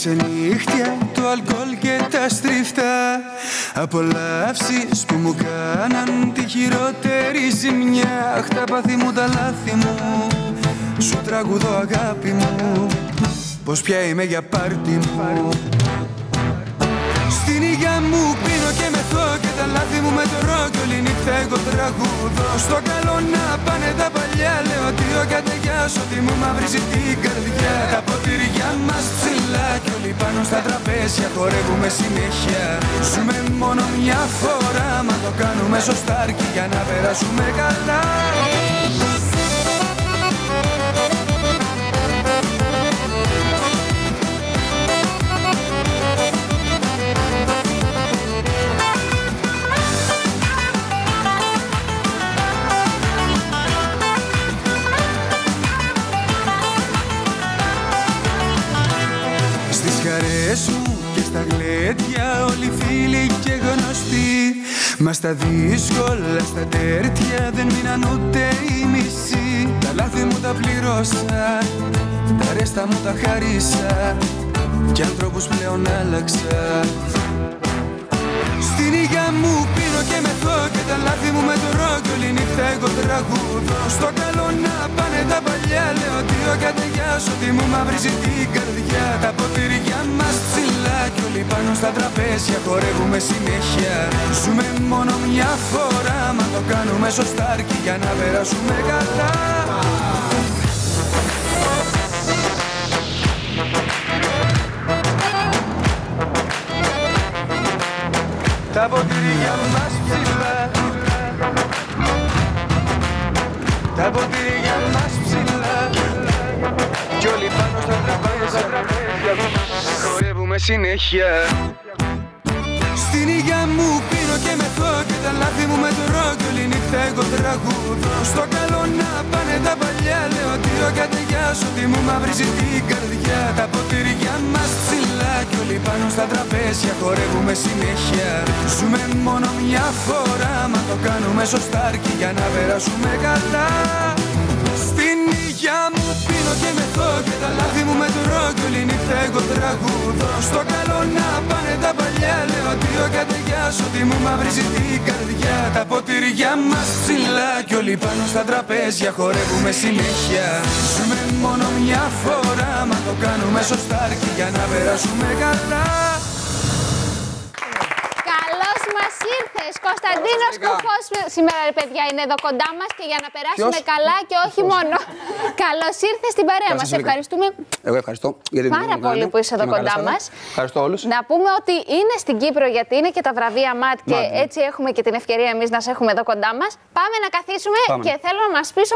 ξενύχτια, το αλκοόλ και τα στριφτά. Απολαύσεις που μου κάναν τη χειρότερη ζημιά. Αχ τα πάθη μου τα λάθη μου Σου τραγουδώ αγάπη μου. Πως πια είμαι για πάρτι μου. Στην υγειά μου πίνω και μεθώ Και τα λάθη μου με τρώω Κι όλη νύχτα εγώ τραγουδώ. Στο καλό να πάνε τα παλιά Λέω ότι ο κατεγιάς Ότι μου μαυρίζει την καρδιά Τα ποτήρια στα τραπέζια Χορεύουμε συνέχεια. Ζούμε μόνο μια φορά Μα το κάνουμε σωστά αρκεί για να περάσουμε καλά Στις χαρές μου και στα γλέντια όλοι φίλοι και γνωστοί. Μα στα δύσκολα, στα τέρτια δεν μείναν ούτε οι μισοί. Τα λάθη μου τα πληρώσα, τα ρέστα μου τα χαρίσα Κι ανθρώπους πλέον άλλαξα. Στην υγειά μου πίνω και μεθώ και τα λάθη μου με τρώω Κι όλη νύχτα εγώ τραγουδώ. Στο καλό να πάνε τα παλιά Λέω ότι ο κατεγιάς ότι μου μαυρίζει την καρδιά. Τα ποτήρια μας ψηλά Κι όλοι πάνω στα τραπέζια χορεύουμε συνέχεια. Ζούμε μόνο μια φορά Μα το κάνουμε σωστά αρκεί για να περάσουμε καλά. Τα ποτήρια μας ψηλά. Τα ποτήρια μας ψηλά συνέχεια. Στην υγειά μου πίνω και μεθώ Και τα λάθη μου με τρώω Κι όλη νύχτα εγώ τραγουδώ. Στο καλό να πάνε τα παλιά Λέω ότι ο κατεγιάς Ότι μου μαυρίζει την καρδιά. Τα ποτήρια μας ψηλά Κι όλοι πάνω στα τραπέζια Χορεύουμε συνέχεια. Ζούμε μόνο μια φορά Μα το κάνουμε σωστά αρκεί για να περάσουμε καλά. Στην υγειά μου πίνω και μεθώ εγώ τραγουδώ Στο καλό να πάνε τα παλιά. Λέω ότι ο κατεγιάς Ότι μου μαυρίζει την καρδιά. Τα ποτήρια μας ψηλά Κι όλοι πάνω στα τραπέζια Χορεύουμε συνέχεια. Ζούμε μόνο μια φορά Μα το κάνουμε σωστά. Αρκεί για να περάσουμε καλά Κωνσταντίνος Κουφός. Σήμερα, ρε παιδιά, είναι εδώ κοντά μας και για να περάσουμε Ποιος; καλά και όχι μόνο. Καλώς ήρθες στην παρέα μας. σας, Βίκα. Ευχαριστούμε Εγώ ευχαριστώ για την πάρα τιμή μου πολύ κάνετε. που είσαι εδώ Είμαι κοντά καλά μας. σας. Ευχαριστώ όλους. Να πούμε ότι είναι στην Κύπρο γιατί είναι και τα βραβεία ΜΑΤ και Μάτ, ναι. έτσι έχουμε και την ευκαιρία εμείς να σε έχουμε εδώ κοντά μας. Πάμε να καθίσουμε Πάμε. και θέλω να μας πεις